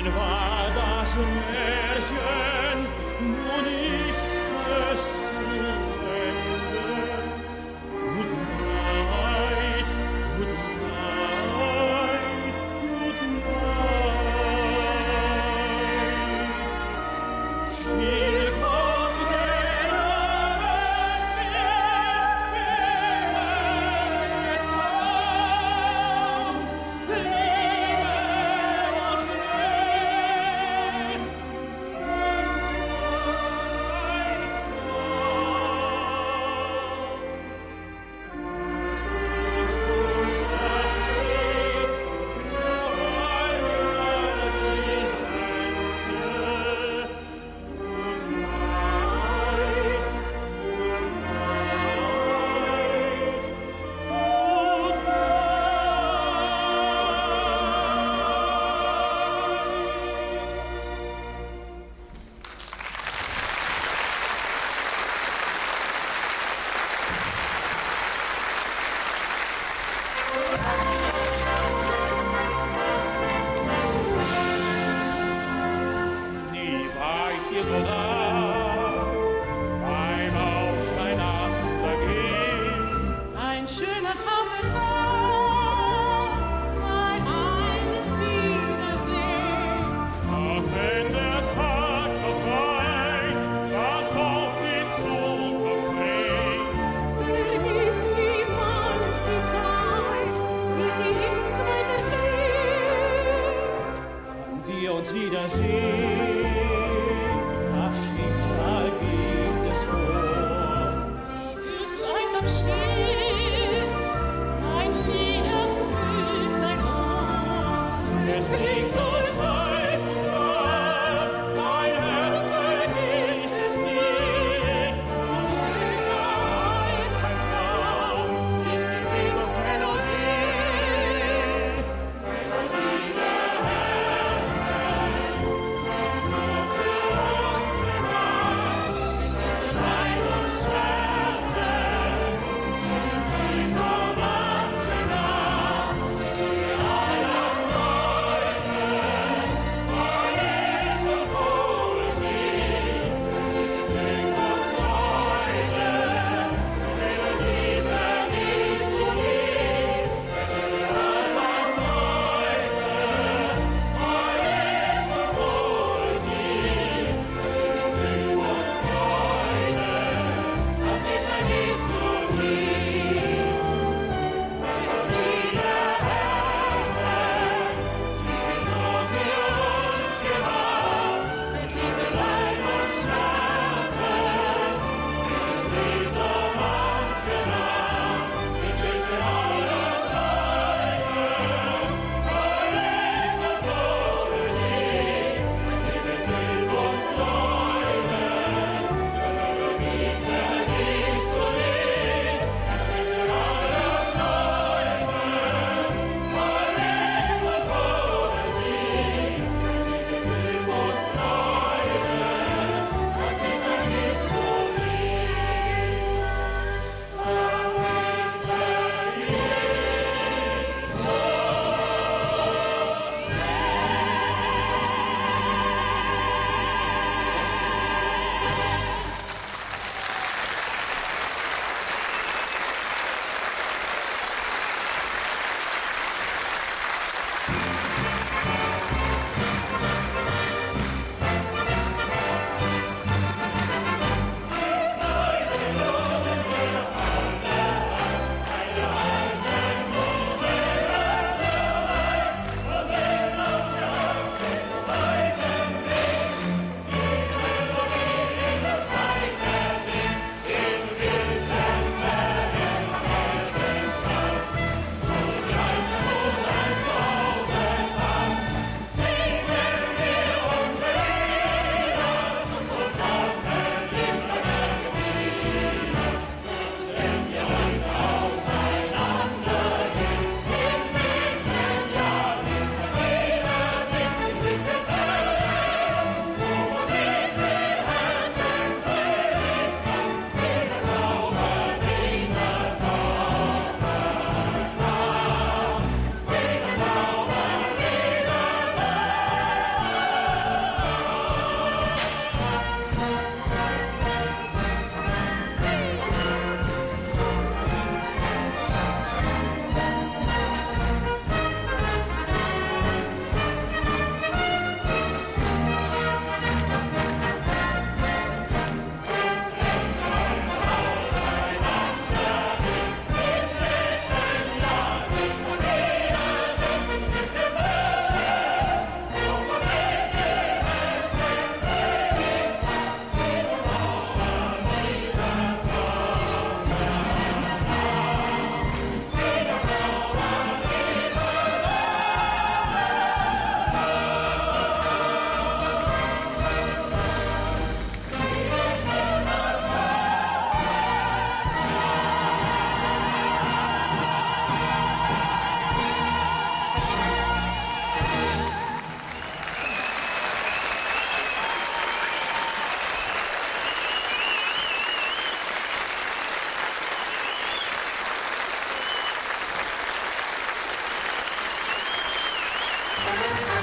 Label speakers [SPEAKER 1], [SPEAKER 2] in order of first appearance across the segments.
[SPEAKER 1] in war das Meer.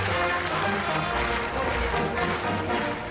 [SPEAKER 1] Thank you.